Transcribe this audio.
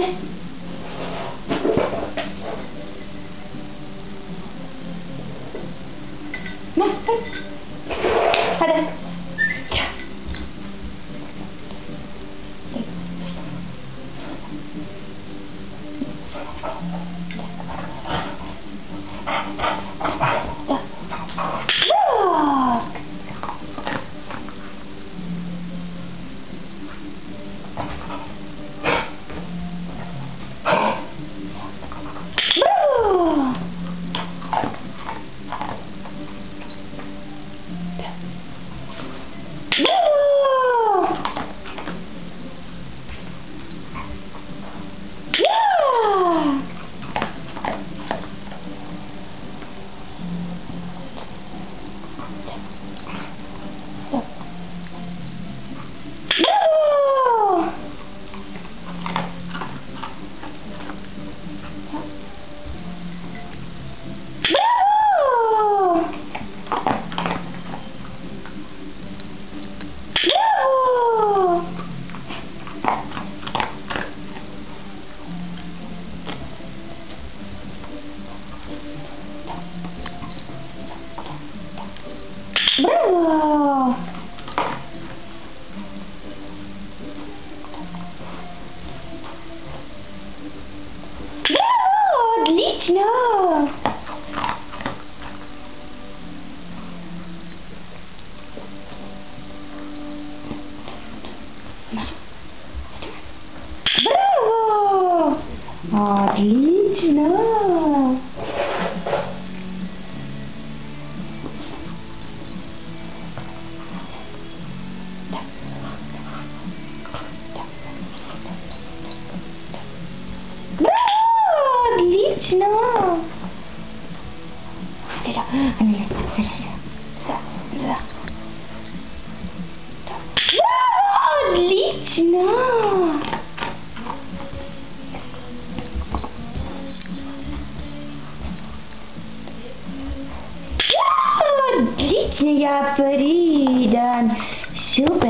ね。まあ、はい。Браво! Браво! Отлично! Браво! Отлично! Отлично! Отлично, я придан. Супер.